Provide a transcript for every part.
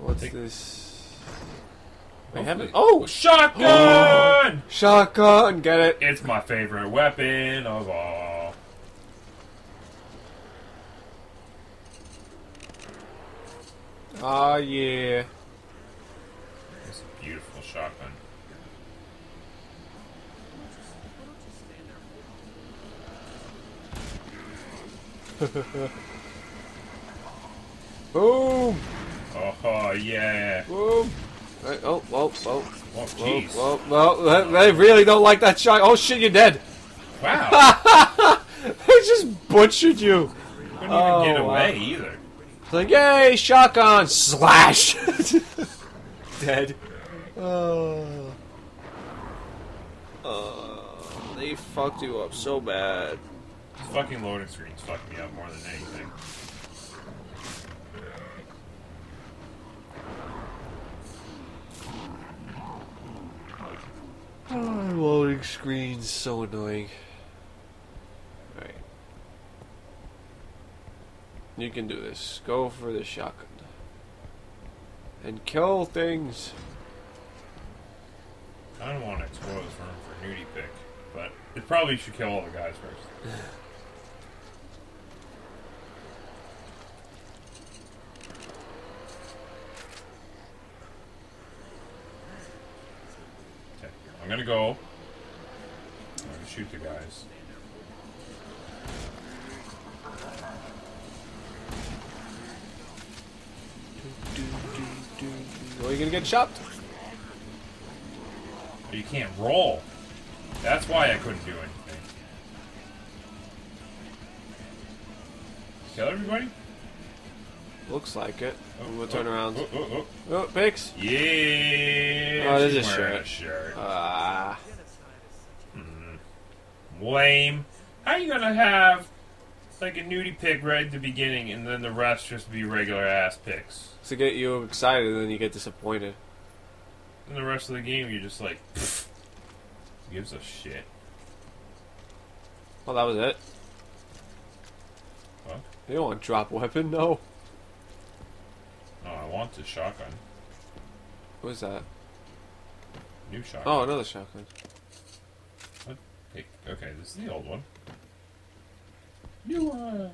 What's Take- this? We haven't. Oh, Shotgun! shotgun! Get it? It's my favorite weapon of all. Oh yeah. It's a beautiful shotgun. Boom! Oh, yeah. Boom! Right, oh, whoa, whoa, Oh, whoa, jeez. whoa, whoa! They- They really don't like that shot. Oh shit, you're dead. Wow. They just butchered you. Couldn't even Oh, get wow. away either. It's like, yay, shotgun! Slash! Dead. Oh. Oh, they fucked you up so bad. This fucking loading screen's fucking me up more than anything. Oh, loading screen's so annoying. Alright. You can do this. Go for the shotgun. And kill things. I don't want to this room for nudie pic, but it probably should kill all the guys first. Okay, I'm gonna go. I'm gonna shoot the guys. Are you gonna get chopped? But you can't roll. That's why I couldn't do anything. Kill everybody? Looks like it. Oh, we'll oh, turn around. Oh, oh, oh. Oh. Yeah. Oh, there's she's a wearing shirt. shirt. Ah. Lame. How are you gonna have like a nudie pic right at the beginning and then the rest just be regular ass pics? to get you excited, and then you get disappointed. And the rest of the game you're just like, gives a shit. Well, that was it. What? You don't want drop weapon, no. Oh, I want the shotgun. What is that? New shotgun. Oh, another shotgun. Hey, okay, this is the old one. New one.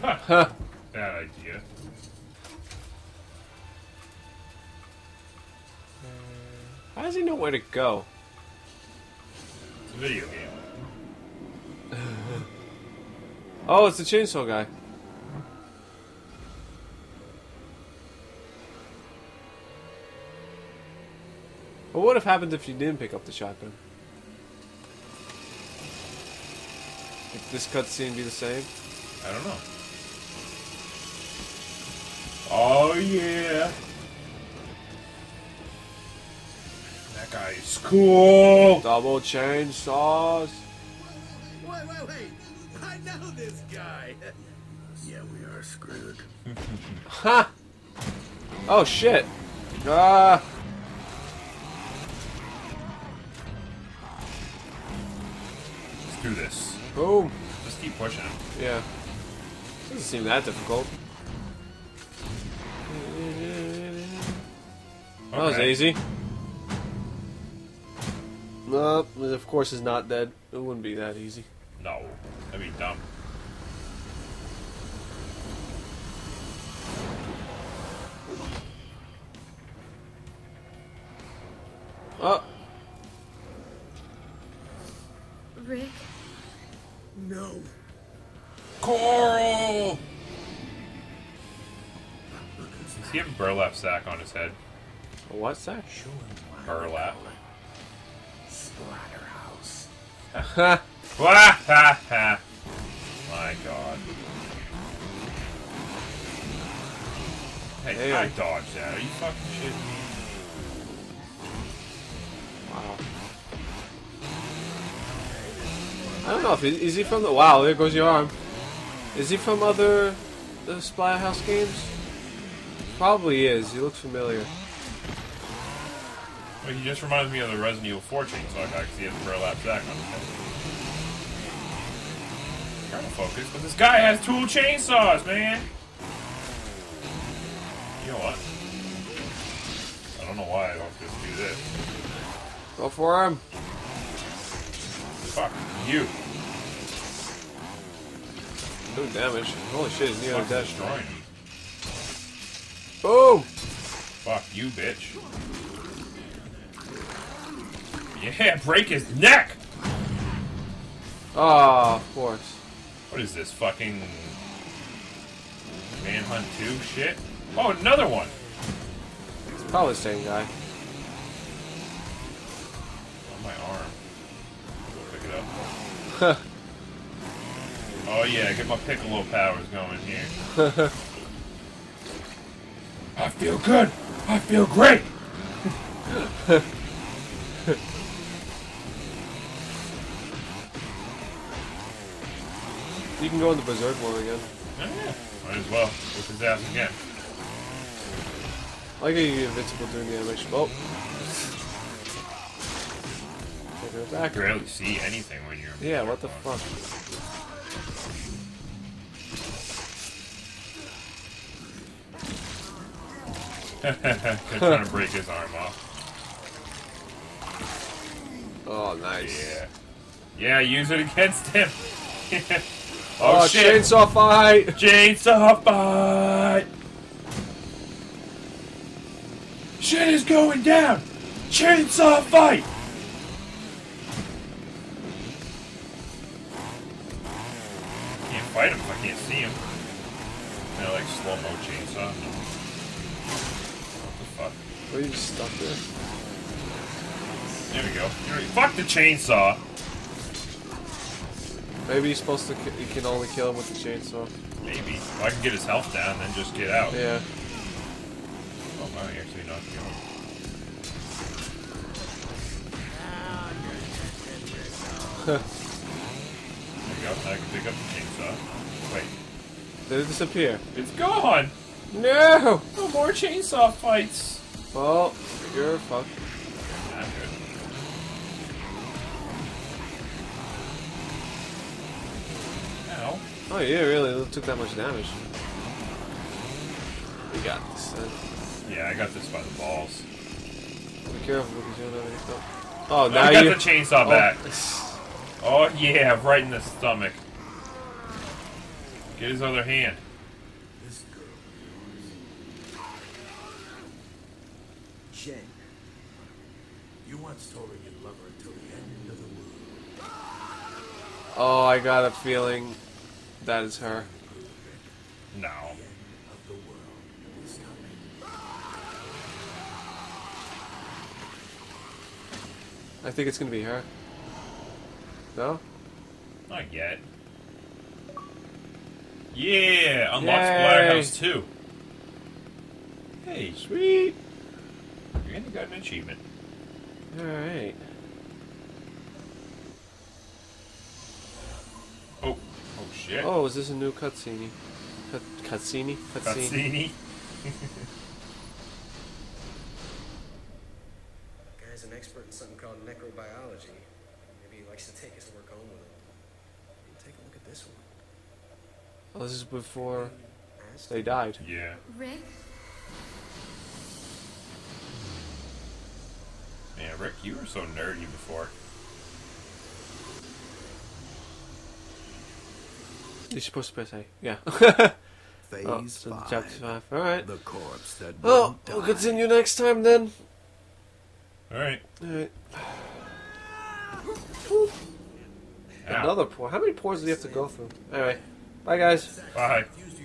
Huh. Bad idea. Does he know where to go? It's a video game. Oh, it's the chainsaw guy. What would have happened if you didn't pick up the shotgun? Would this cutscene be the same? I don't know. Oh yeah. That guy is cool. Double chainsaws. Wait, wait, wait! I know this guy! yeah, we are screwed. Ha! Oh shit! Ah! Let's do this. Boom! Just keep pushing him. Yeah. Doesn't seem that difficult. That was easy. Nope, of course he's not dead. It wouldn't be that easy. No, that'd be dumb. Oh! Rick, No! Coral. Does he have a burlap sack on his head? What's that? Burlap. Splatterhouse. Ha! Wah, ha, ha. My God. Hey, Hey. I dodged that. Are you fucking shitting me? Wow. I don't know if he, is he from the wow. There goes your arm. Is he from other the Splatterhouse games? Probably is. He looks familiar. Well, he just reminds me of the Resident Evil 4 chainsaw guy because he has a burlap sack on his head. Trying to focus, but this guy has two chainsaws, man. You know what? I don't know why I don't just do this. Go for him. Fuck you. No damage. Holy shit, he's nearly Fuck dead. destroying me. Boom! Fuck you, bitch. Yeah, break his neck! Ah, of course. What is this, fucking... Manhunt 2 shit? Oh, another one! It's probably the same guy. On my arm. Pick it up. Oh yeah, get my piccolo powers going here. I feel good! I feel great! You can go in the Berserk one again. Oh, yeah. Might as well. Whip his ass again. I like how you get invincible during the animation. Oh. Taking it back. can barely see anything when you're in Yeah, what the fuck? trying to break his arm off. Oh, nice. Yeah. Yeah, use it against him. Oh, oh, shit! chainsaw fight! Chainsaw fight! Shit is going down! Chainsaw fight! Can't fight him if I can't see him. They're like slow mo chainsaw. What the fuck? Are you just stuck there? There we go. Fuck the chainsaw! Maybe you're supposed to. You can only kill him with the chainsaw. Maybe. If I can get his health down, then just get out. Yeah. Oh, wow, actually not kill him. There you go. Now I can pick up the chainsaw. Wait. Did it disappear? It's gone! No! No more chainsaw fights! Well, you're fucked. Oh, yeah, really took that much damage. We got this. Then. Yeah, I got this by the balls. Be careful because you don't have any stuff. Oh, now I got you. the chainsaw oh. back. Oh, yeah, right in the stomach. Get his other hand. This girl of yours. Jen. You once told her you'd love her until the end of the world. Oh, I got a feeling that is her. No. End of the world is coming. I think it's gonna be her. No? Not yet. Yeah! Unlock Yay. Splatterhouse 2. Hey, Sweet. You're gonna get an achievement. Alright. Oh. Oh, shit. Oh, is this a new cutscene? Cut cutscene? Cutscene. Cutscene. Guy's an expert in something called necrobiology. Maybe he likes to take his work home with him. Take a look at this one. Oh, this is before they died. Yeah. Rick? Man, Rick, you were so nerdy before. You're supposed to press A. Yeah. Phase oh, so five. chapter 5. Alright. The corpse that Well, won't we'll die. continue next time then. Alright. Alright. Another pour. How many pours do you have to go through? Anyway. Bye, guys. Bye. Used